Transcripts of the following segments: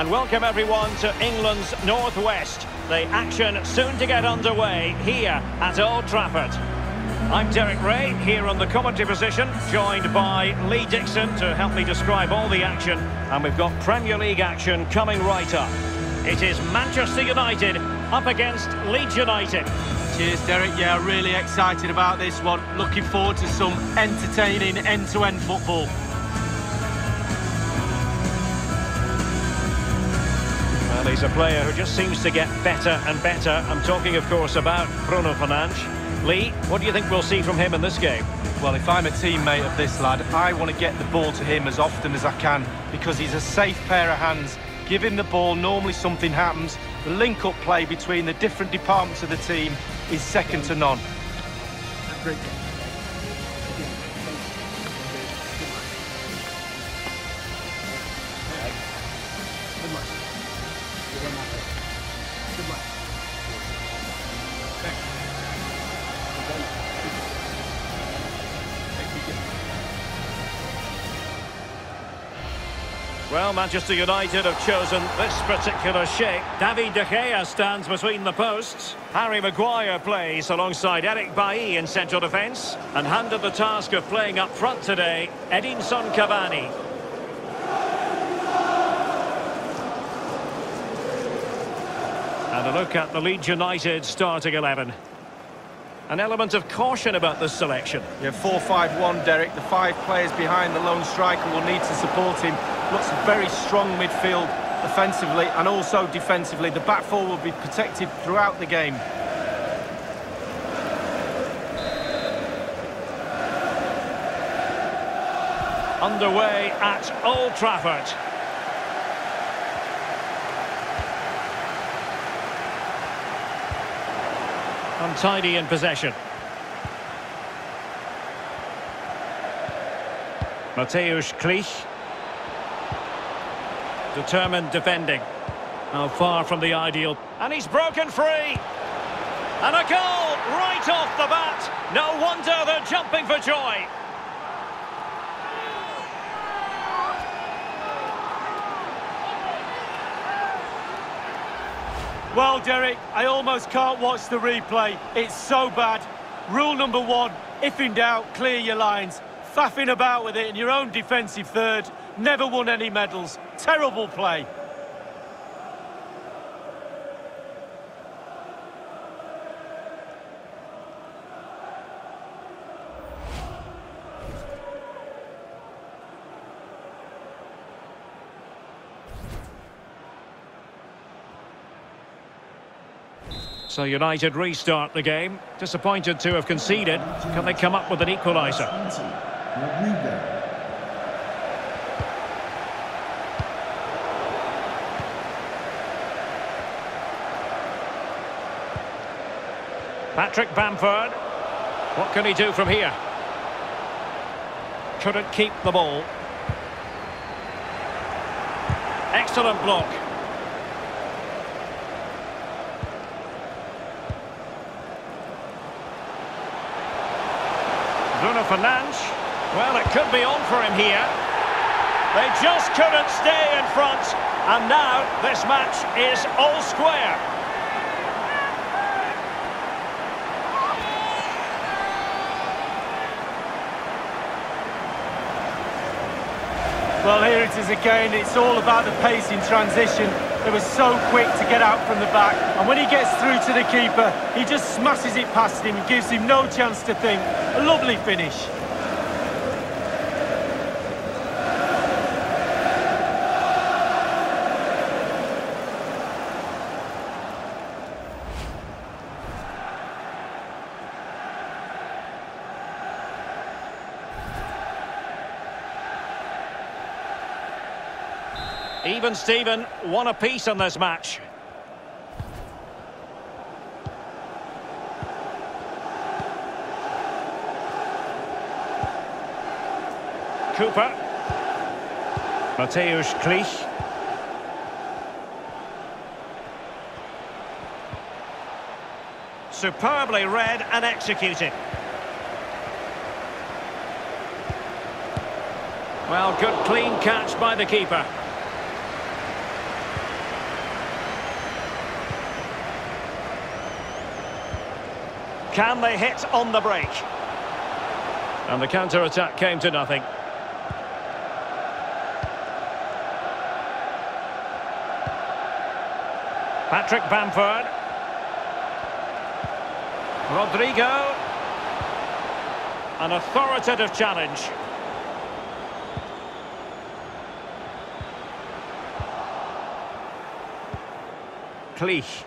and welcome everyone to England's Northwest. The action soon to get underway here at Old Trafford. I'm Derek Rae, here on the commentary position, joined by Lee Dixon to help me describe all the action. And we've got Premier League action coming right up. It is Manchester United up against Leeds United. Cheers, Derek. Yeah, really excited about this one. Looking forward to some entertaining end-to-end -end football. Well, he's a player who just seems to get better and better. I'm talking, of course, about Bruno Fernandes. Lee, what do you think we'll see from him in this game? Well, if I'm a teammate of this lad, I want to get the ball to him as often as I can because he's a safe pair of hands. Give him the ball, normally something happens. The link-up play between the different departments of the team is second to none. Great Well, Manchester United have chosen this particular shape. David De Gea stands between the posts. Harry Maguire plays alongside Eric Bailly in central defence. And handed the task of playing up front today, Edinson Cavani. And a look at the Leeds United starting 11. An element of caution about this selection. Yeah, 4-5-1, Derek. The five players behind the lone striker will need to support him. Looks very strong midfield offensively and also defensively. The back four will be protected throughout the game. Underway at Old Trafford. Untidy in possession. Mateusz Klich. Determined defending. Now far from the ideal. And he's broken free. And a goal right off the bat. No wonder they're jumping for joy. Well, Derek, I almost can't watch the replay. It's so bad. Rule number one, if in doubt, clear your lines. Faffing about with it in your own defensive third. Never won any medals. Terrible play. So United restart the game. Disappointed to have conceded. Can they come up with an equaliser? Patrick Bamford. What can he do from here? Couldn't keep the ball. Excellent block. Bruno Fernandes. Well, it could be on for him here. They just couldn't stay in front. And now this match is all square. Well, here it is again. It's all about the pace in transition. They were so quick to get out from the back. And when he gets through to the keeper, he just smashes it past him and gives him no chance to think. A lovely finish. Even Steven, one apiece on this match. Cooper. Mateusz Klich. Superbly read and executed. Well, good clean catch by the keeper. Can they hit on the break? And the counter-attack came to nothing. Patrick Bamford. Rodrigo. An authoritative challenge. Klich.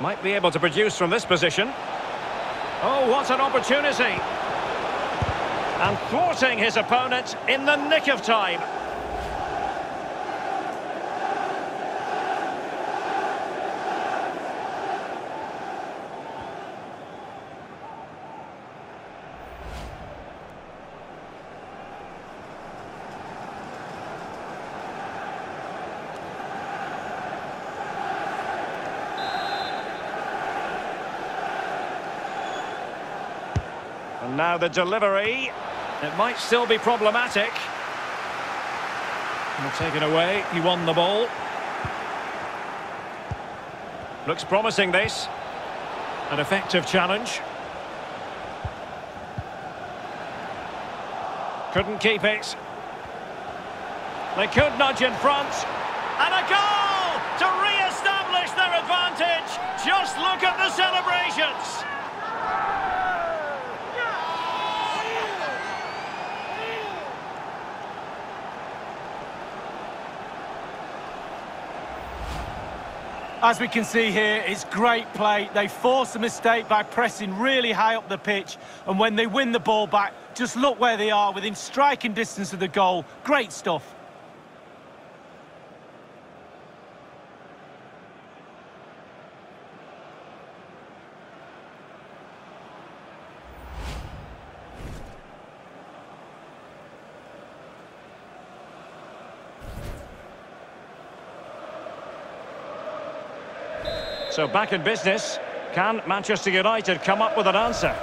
Might be able to produce from this position. Oh, what an opportunity. And thwarting his opponent in the nick of time. And now the delivery. It might still be problematic. Taken away. He won the ball. Looks promising, this. An effective challenge. Couldn't keep it. They could nudge in front. And a goal to re-establish their advantage. Just look at the celebrations. As we can see here, it's great play. They force a mistake by pressing really high up the pitch. And when they win the ball back, just look where they are, within striking distance of the goal. Great stuff. So back in business. Can Manchester United come up with an answer?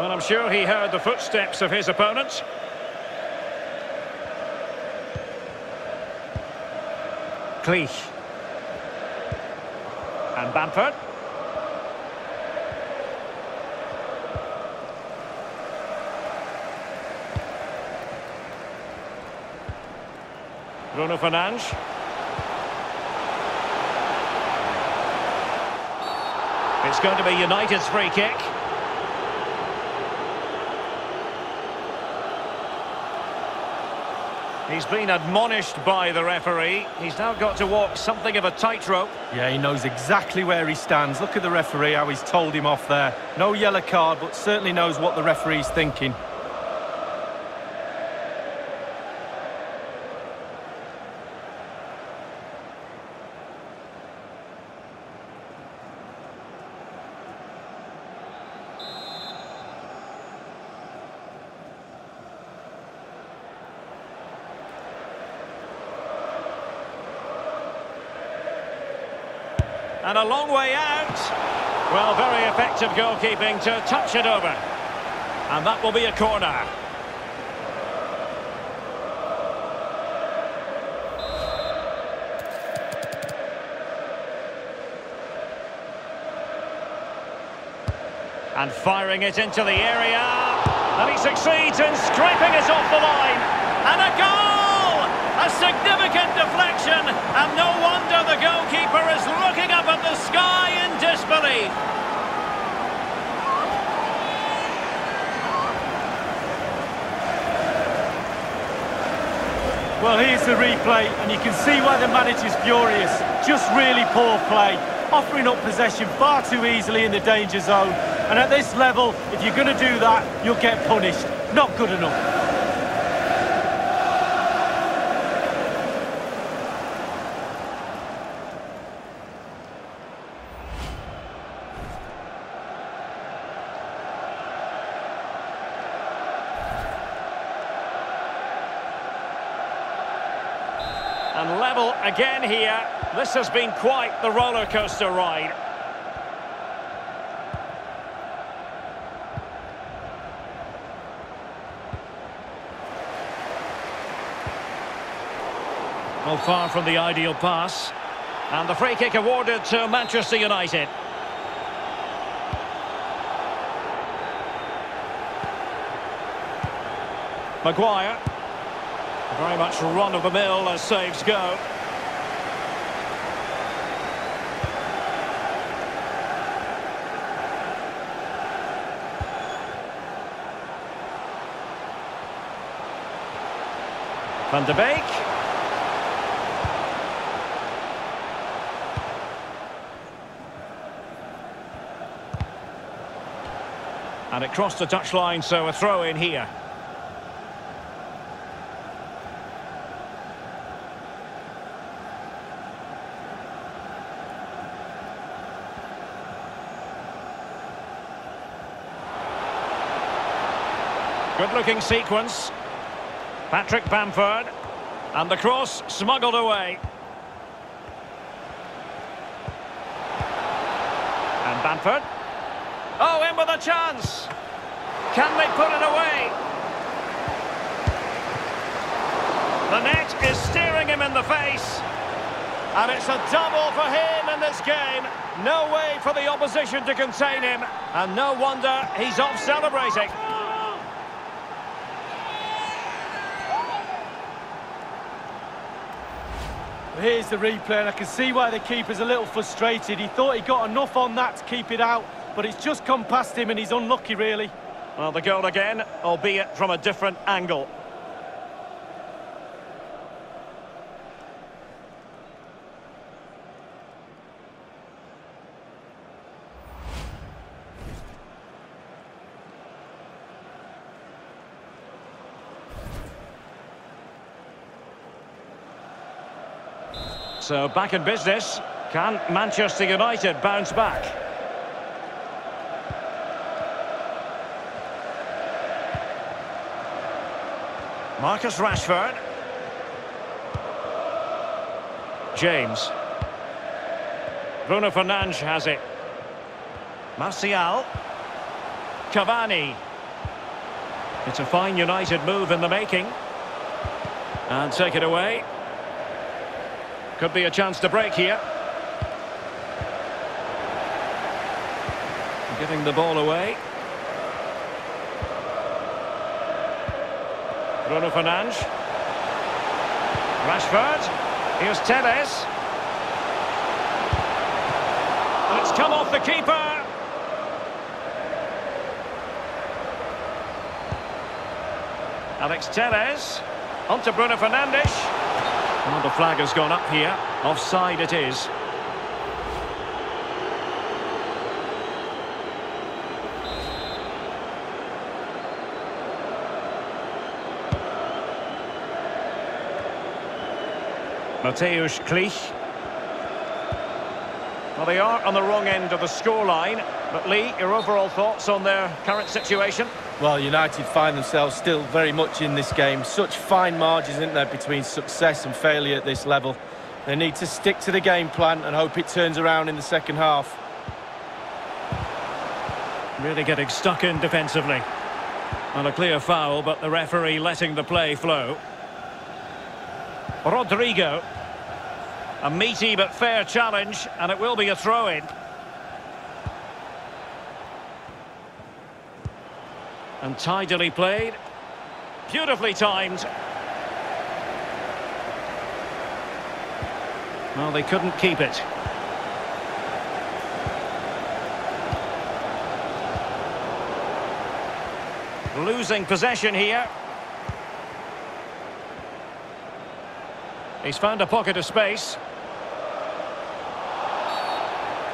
Well, I'm sure he heard the footsteps of his opponent. Klich. And Bamford. Bruno Fernandes. It's going to be United's free kick. He's been admonished by the referee. He's now got to walk something of a tightrope. Yeah, he knows exactly where he stands. Look at the referee, how he's told him off there. No yellow card, but certainly knows what the referee's thinking. And a long way out. Well, very effective goalkeeping to touch it over. And that will be a corner. And firing it into the area. And he succeeds in scraping it off the line. And a goal! A significant deflection. And no wonder the goalkeeper is looking up at the sky in disbelief. Well, here's the replay, and you can see why the manager's furious. Just really poor play. Offering up possession far too easily in the danger zone. And at this level, if you're going to do that, you'll get punished. Not good enough. And level again here. This has been quite the roller coaster ride. Well, far from the ideal pass. And the free kick awarded to Manchester United. Maguire. Very much run-of-the-mill as saves go. Van de Beek. And it crossed the touchline, so a throw in here. Good looking sequence. Patrick Bamford. And the cross smuggled away. And Bamford. Oh, in with a chance. Can they put it away? The net is staring him in the face. And it's a double for him in this game. No way for the opposition to contain him. And no wonder he's off celebrating. Here's the replay, and I can see why the keeper's a little frustrated. He thought he got enough on that to keep it out, but it's just come past him, and he's unlucky, really. Well, the goal again, albeit from a different angle. So back in business. Can Manchester United bounce back? Marcus Rashford. James. Bruno Fernandes has it. Martial. Cavani. It's a fine United move in the making. And take it away. Could be a chance to break here. Giving the ball away. Bruno Fernandes. Rashford. Here's Telles. And it's come off the keeper. Alex Telles. On to Bruno Fernandes. Well, the flag has gone up here. Offside it is. Mateusz Klich. Well, they are on the wrong end of the scoreline. But Lee, your overall thoughts on their current situation? Well, United find themselves still very much in this game. Such fine margins, isn't there, between success and failure at this level. They need to stick to the game plan and hope it turns around in the second half. Really getting stuck in defensively. And a clear foul, but the referee letting the play flow. Rodrigo. A meaty but fair challenge, and it will be a throw-in. And tidily played. Beautifully timed. Well, they couldn't keep it. Losing possession here. He's found a pocket of space.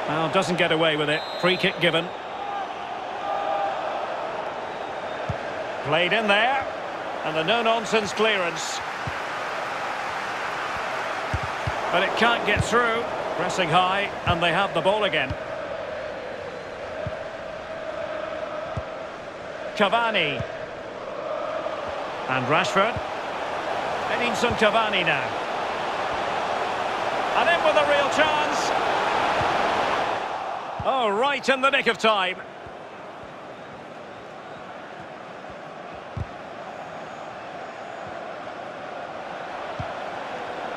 Well, doesn't get away with it. Free kick given. Played in there. And the no-nonsense clearance. But it can't get through. Pressing high, and they have the ball again. Cavani. And Rashford. Edinson Cavani now. And in with a real chance. Oh, right in the nick of time.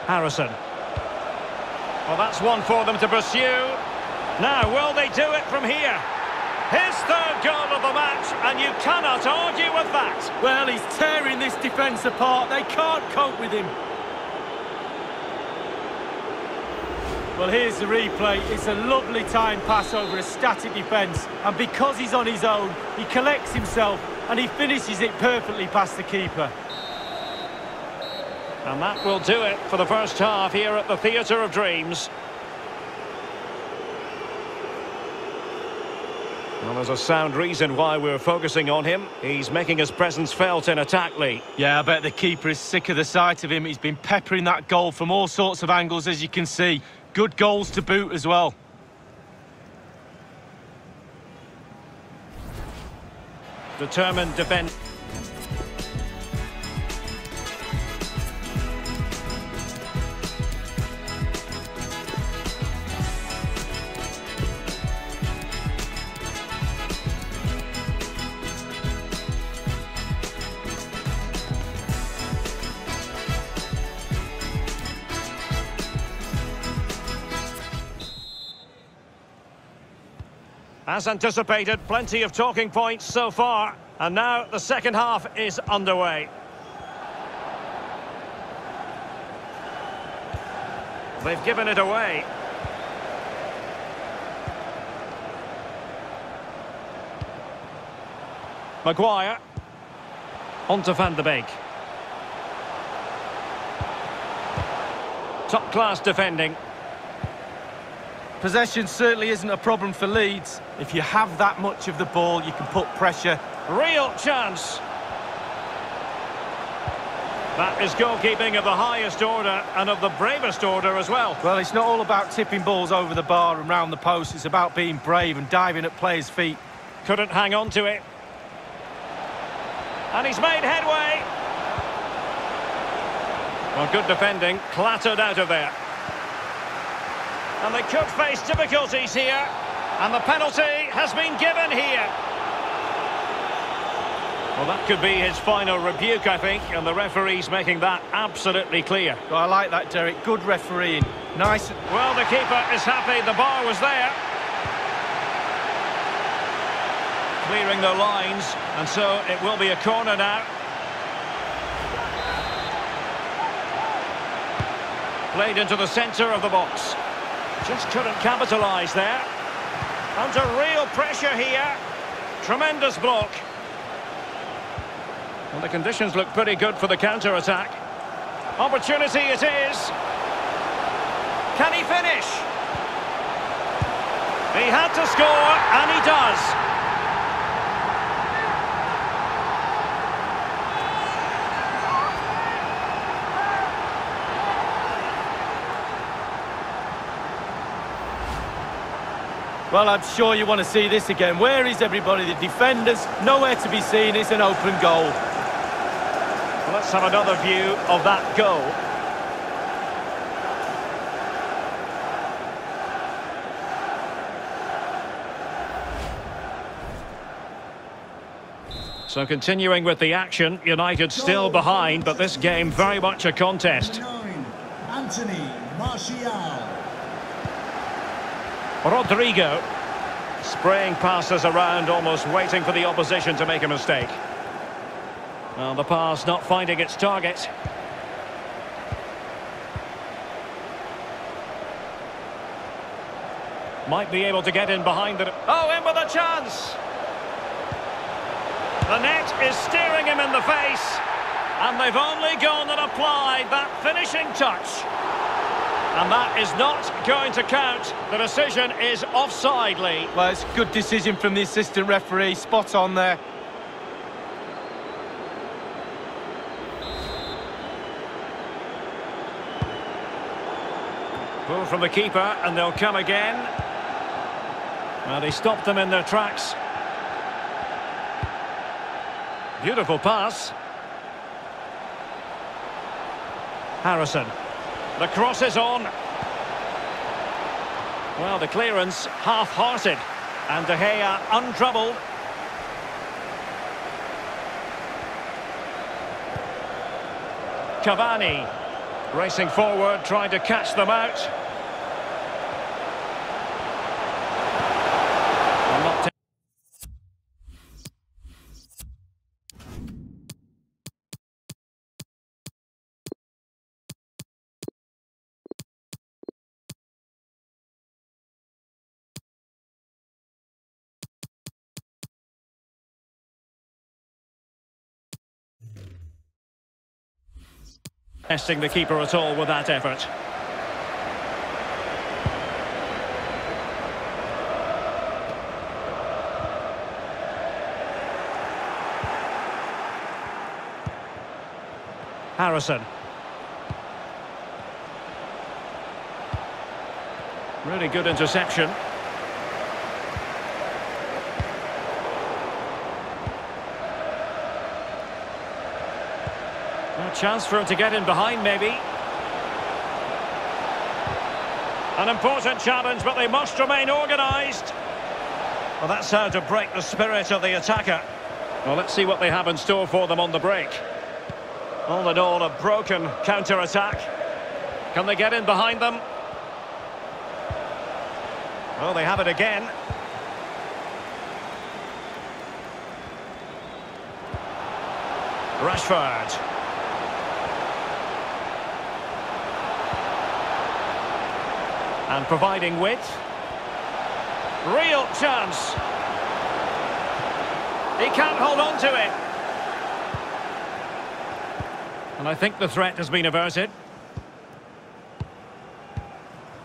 Harrison. Well, that's one for them to pursue. Now, will they do it from here? His third goal of the match, and you cannot argue with that. Well, he's tearing this defence apart. They can't cope with him. Well, here's the replay. It's a lovely time pass over a static defence. And because he's on his own, he collects himself and he finishes it perfectly past the keeper. And that will do it for the first half here at the Theatre of Dreams. Well, there's a sound reason why we're focusing on him. He's making his presence felt in attack, Lee. Yeah, I bet the keeper is sick of the sight of him. He's been peppering that goal from all sorts of angles, as you can see. Good goals to boot as well. Determined defence. As anticipated, plenty of talking points so far. And now the second half is underway. They've given it away. Maguire. On to Van de Beek. Top-class defending. Possession certainly isn't a problem for Leeds. If you have that much of the ball, you can put pressure. Real chance. That is goalkeeping of the highest order and of the bravest order as well. Well, it's not all about tipping balls over the bar and round the post. It's about being brave and diving at players' feet. Couldn't hang on to it. And he's made headway. Well, good defending. Clattered out of there. And they could face difficulties here. And the penalty has been given here. Well, that could be his final rebuke, I think, and the referee's making that absolutely clear. Well, I like that, Derek. Good refereeing. Nice. Well, the keeper is happy. The bar was there. Clearing the lines, and so it will be a corner now. Played into the centre of the box. Just couldn't capitalise there. Under real pressure here. Tremendous block. Well, the conditions look pretty good for the counter-attack. Opportunity it is. Can he finish? He had to score, and he does. Well, I'm sure you want to see this again. Where is everybody? The defenders, nowhere to be seen. It's an open goal. Let's have another view of that goal. So continuing with the action, United still behind, but this game very much a contest. Anthony Martial. Rodrigo spraying passes around, almost waiting for the opposition to make a mistake. Well, the pass not finding its target. Might be able to get in behind the... Oh, in with a chance! The net is staring him in the face. And they've only gone and applied that finishing touch. And that is not going to count. The decision is offside, Lee. Well, it's a good decision from the assistant referee. Spot on there. Pull from the keeper, and they'll come again. Well, they stopped them in their tracks. Beautiful pass. Harrison. The cross is on. Well, the clearance half-hearted. And De Gea untroubled. Cavani. Racing forward, trying to catch them out. Testing the keeper at all with that effort. Harrison. Really good interception. Chance for him to get in behind, maybe. An important challenge, but they must remain organised. Well, that's how to break the spirit of the attacker. Well, let's see what they have in store for them on the break. All in all, a broken counter-attack. Can they get in behind them? Oh, they have it again. Rashford. And providing width. Real chance. He can't hold on to it. And I think the threat has been averted.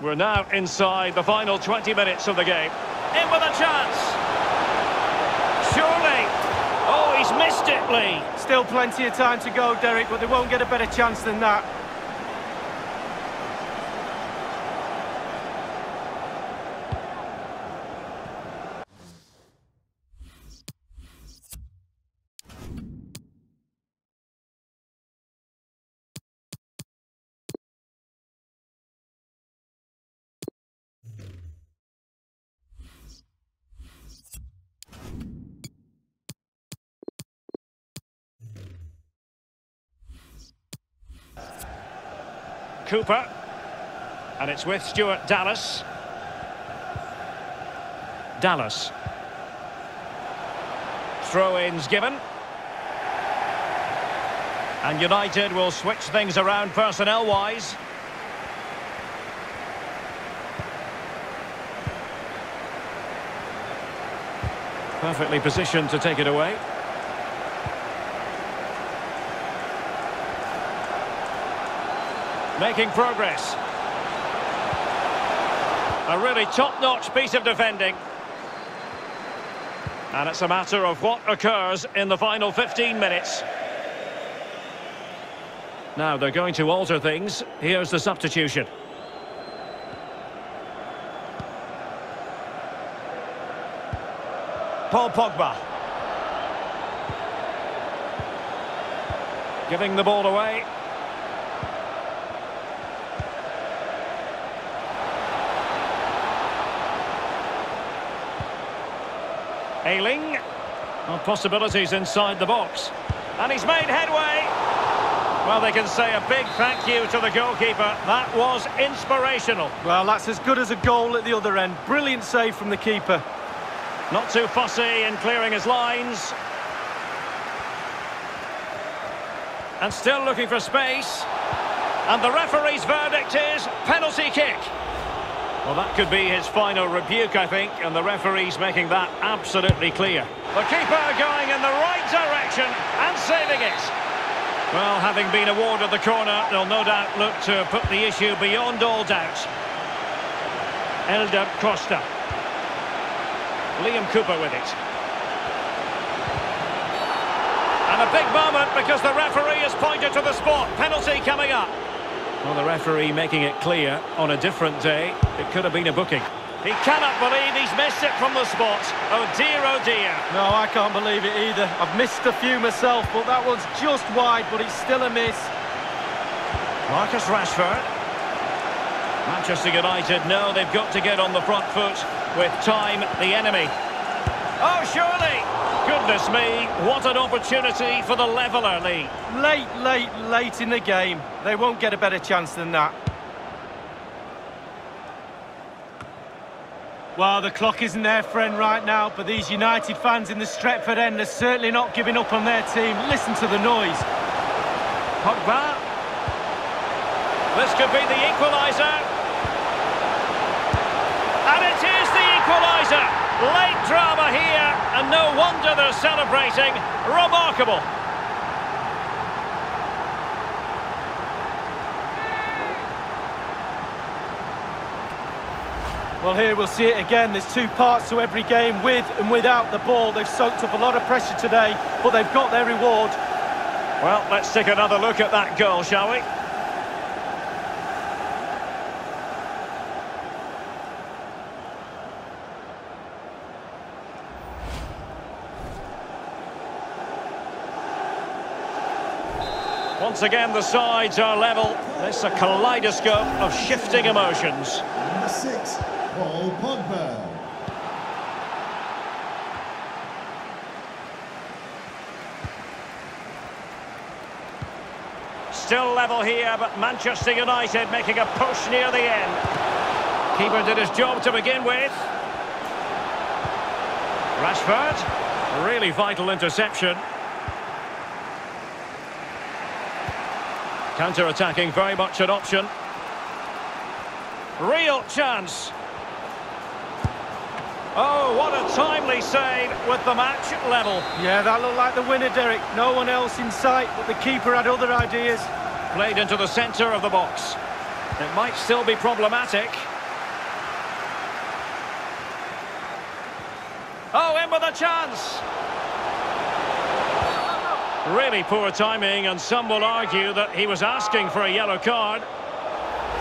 We're now inside the final 20 minutes of the game. In with a chance. Surely. Oh, he's missed it, Lee. Still plenty of time to go, Derek, but they won't get a better chance than that. Cooper. And it's with Stuart Dallas. Dallas. Throw-ins given. And United will switch things around personnel-wise. Perfectly positioned to take it away. Making progress. A really top-notch piece of defending. And it's a matter of what occurs in the final 15 minutes. Now, they're going to alter things. Here's the substitution. Paul Pogba. Giving the ball away. Ayling. Well, possibilities inside the box. And he's made headway. Well, they can say a big thank you to the goalkeeper. That was inspirational. Well, that's as good as a goal at the other end. Brilliant save from the keeper. Not too fussy in clearing his lines. And still looking for space. And the referee's verdict is penalty kick. Well, that could be his final rebuke, I think, and the referee's making that absolutely clear. The keeper going in the right direction and saving it. Well, having been awarded the corner, they'll no doubt look to put the issue beyond all doubt. Helder Costa. Liam Cooper with it. And a big moment because the referee has pointed to the spot. Penalty coming up. Well, the referee making it clear on a different day, it could have been a booking. He cannot believe he's missed it from the spot. Oh dear, oh dear. No, I can't believe it either. I've missed a few myself, but that one's just wide, but it's still a miss. Marcus Rashford. Manchester United know they've got to get on the front foot with time the enemy. Oh, surely! Goodness me, what an opportunity for the leveller, Lee. Late, late, late in the game. They won't get a better chance than that. Well, the clock isn't their friend right now, but these United fans in the Stretford end are certainly not giving up on their team. Listen to the noise. Pogba. This could be the equaliser. And it is the equaliser. Late drama here, and no wonder they're celebrating. Remarkable. Well, here we'll see it again. There's two parts to every game, with and without the ball. They've soaked up a lot of pressure today, but they've got their reward. Well, let's take another look at that goal, shall we? Once again, the sides are level. It's a kaleidoscope of shifting emotions. Number six, Paul Pogba. Still level here, but Manchester United making a push near the end. Keeper did his job to begin with. Rashford, really vital interception. Counter-attacking, very much an option. Real chance. Oh, what a timely save with the match level. Yeah, that looked like the winner, Derek. No one else in sight, but the keeper had other ideas. Played into the centre of the box. It might still be problematic. Oh, in with a chance. Really poor timing, and some will argue that he was asking for a yellow card.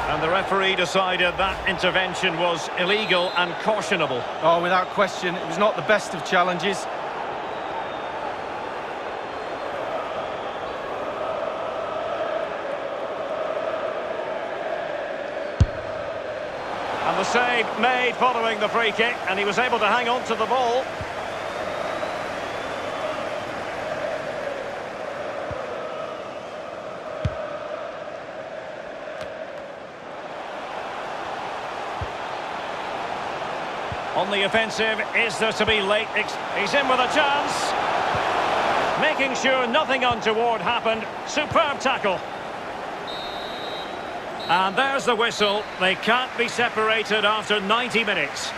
And the referee decided that intervention was illegal and cautionable. Oh, without question, it was not the best of challenges. And the save made following the free kick, and he was able to hang on to the ball. On the offensive, is there to be late... He's in with a chance. Making sure nothing untoward happened. Superb tackle. And there's the whistle. They can't be separated after 90 minutes.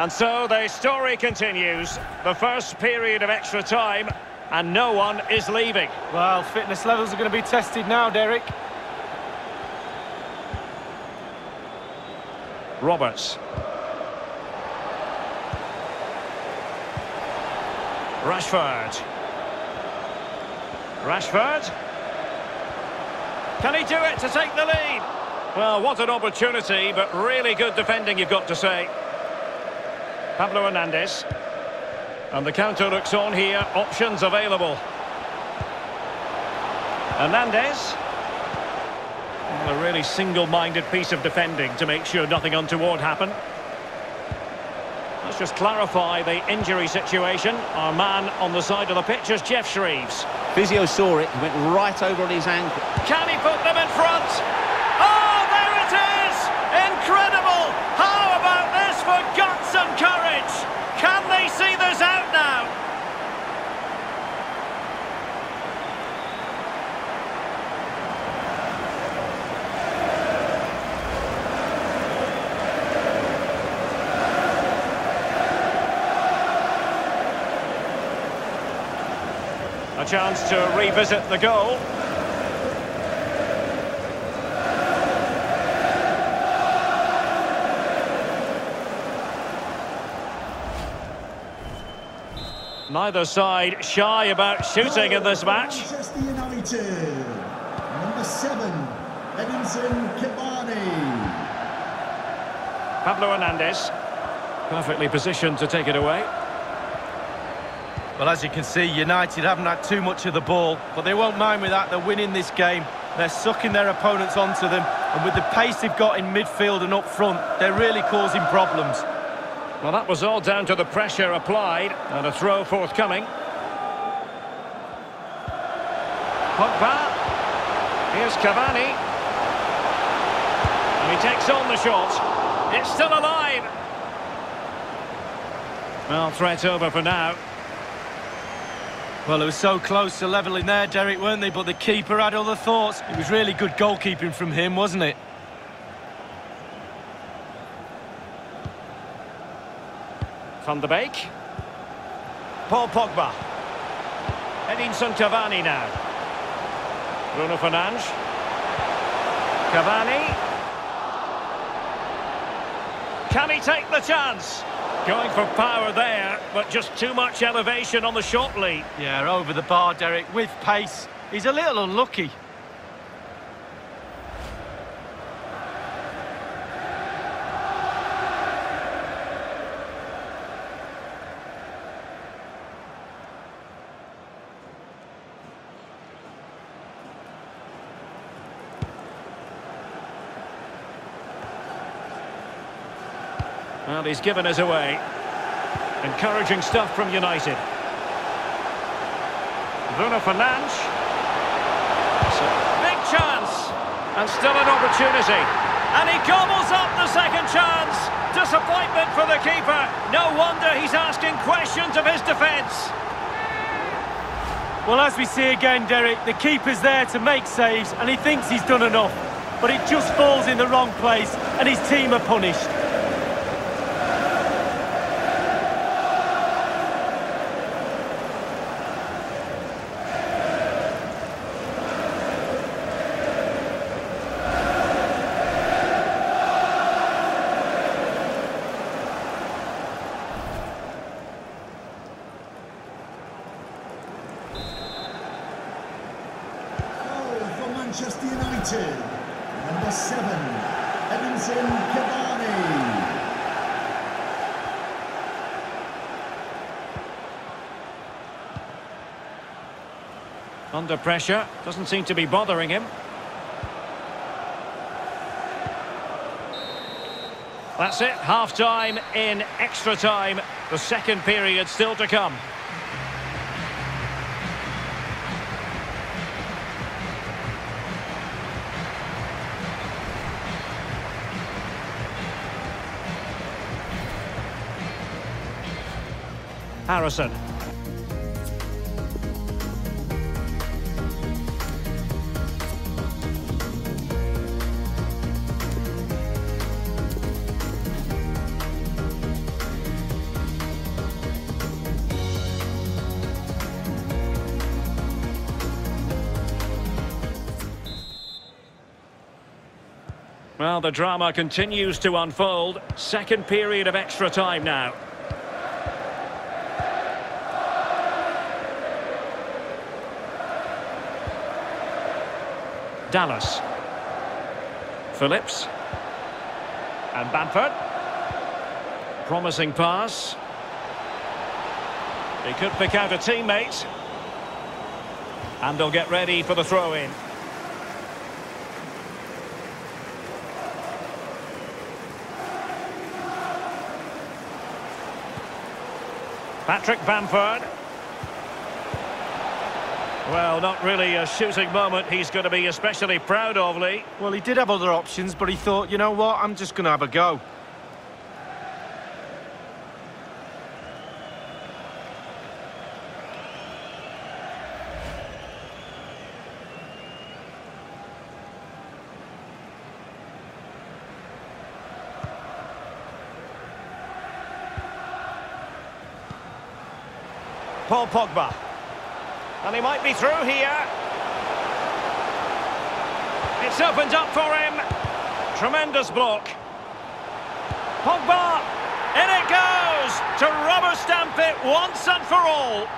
And so the story continues. The first period of extra time, and no one is leaving. Well, fitness levels are going to be tested now, Derek. Roberts. Rashford. Rashford. Can he do it to take the lead? Well, what an opportunity, but really good defending, you've got to say. Pablo Hernandez. And the counter looks on here. Options available. Hernandez. A really single-minded piece of defending to make sure nothing untoward happened. Let's just clarify the injury situation. Our man on the side of the pitch is Geoff Shreeves. Physio saw it, he went right over on his ankle. Can he put them in front? Oh, there it is! Incredible! How about this for guts and courage? Can they see this out now? A chance to revisit the goal. Neither side shy about shooting in this match. Manchester United. Number seven, Edinson Cavani. Pablo Hernandez. Perfectly positioned to take it away. Well, as you can see, United haven't had too much of the ball, but they won't mind with that. They're winning this game. They're sucking their opponents onto them, and with the pace they've got in midfield and up front, they're really causing problems. Well, that was all down to the pressure applied, and a throw forthcoming. Pogba. Here's Cavani. And he takes on the shot. It's still alive. Well, threat over for now. Well, it was so close to levelling there, Derek, weren't they? But the keeper had other thoughts. It was really good goalkeeping from him, wasn't it? Van de Beek. Paul Pogba. Edinson Cavani now. Bruno Fernandes. Cavani. Can he take the chance? Going for power there, but just too much elevation on the shot lead. Yeah, over the bar, Derek, with pace. He's a little unlucky. Well, he's given us away. Encouraging stuff from United. Bruno Fernandes. Big chance. And still an opportunity. And he gobbles up the second chance. Disappointment for the keeper. No wonder he's asking questions of his defence. Well, as we see again, Derek, the keeper's there to make saves, and he thinks he's done enough. But it just falls in the wrong place, and his team are punished. Goal for Manchester United. Number seven, Edinson Cavani. Under pressure. Doesn't seem to be bothering him. That's it. Half-time in extra time. The second period still to come. Harrison. The drama continues to unfold. Second period of extra time now. Dallas. Phillips. And Bamford. Promising pass. He could pick out a teammate. And they'll get ready for the throw-in. Patrick Bamford. Well, not really a shooting moment he's going to be especially proud of, Lee. Well, he did have other options, but he thought, you know what, I'm just going to have a go. Paul Pogba. And he might be through here. It's opened up for him. Tremendous block. Pogba. In it goes to rubber stamp it once and for all.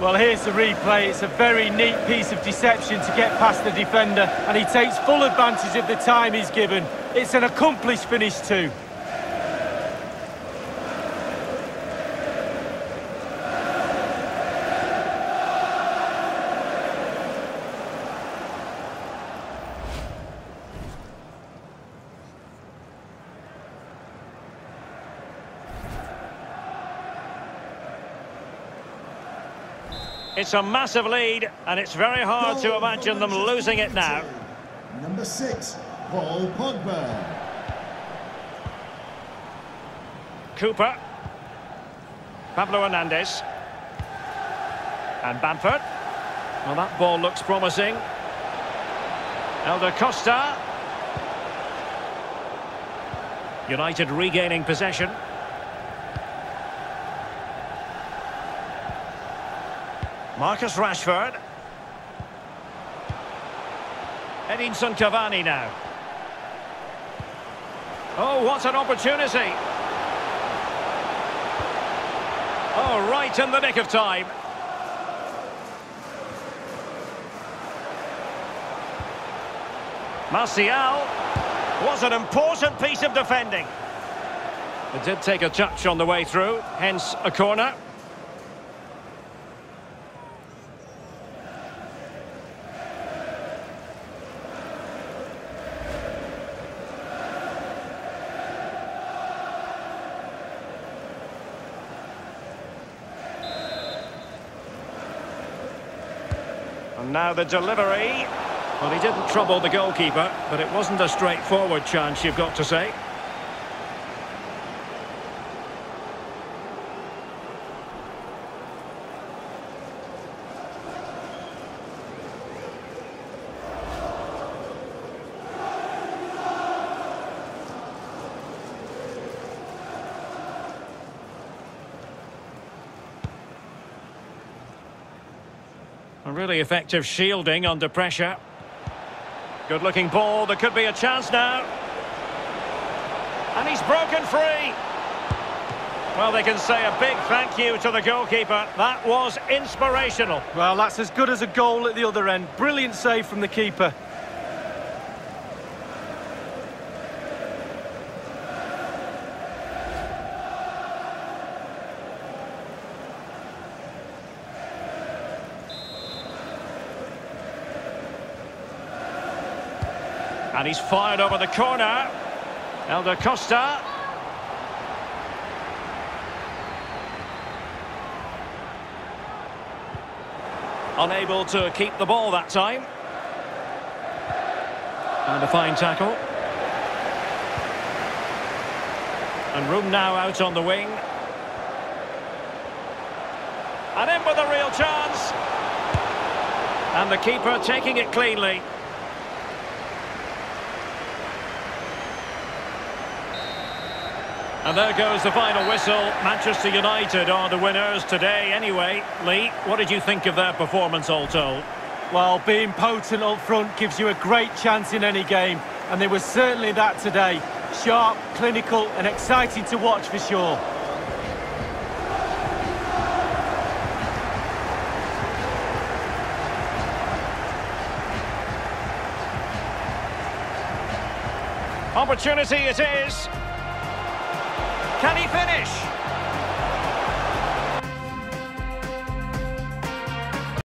Well, here's the replay. It's a very neat piece of deception to get past the defender, and he takes full advantage of the time he's given. It's an accomplished finish too. It's a massive lead, and it's very hard to imagine them losing it now. Number six, Paul Pogba. Cooper. Pablo Hernandez. And Bamford. Well, that ball looks promising. Helder Costa. United regaining possession. Marcus Rashford. Edinson Cavani now. Oh, what an opportunity. Oh, right in the nick of time. Martial was an important piece of defending. It did take a touch on the way through, hence a corner. And now the delivery. Well, he didn't trouble the goalkeeper, but it wasn't a straightforward chance, you've got to say. Effective shielding under pressure. Good looking ball, there could be a chance now. And he's broken free. Well, they can say a big thank you to the goalkeeper. That was inspirational. Well, that's as good as a goal at the other end. Brilliant save from the keeper. And he's fired over the corner. Helder Costa. Unable to keep the ball that time. And a fine tackle. And room now out on the wing. And in with a real chance. And the keeper taking it cleanly. And there goes the final whistle. Manchester United are the winners today anyway. Lee, what did you think of their performance all told? Well, being potent up front gives you a great chance in any game, and they were certainly that today. Sharp, clinical, and exciting to watch for sure. Opportunity it is.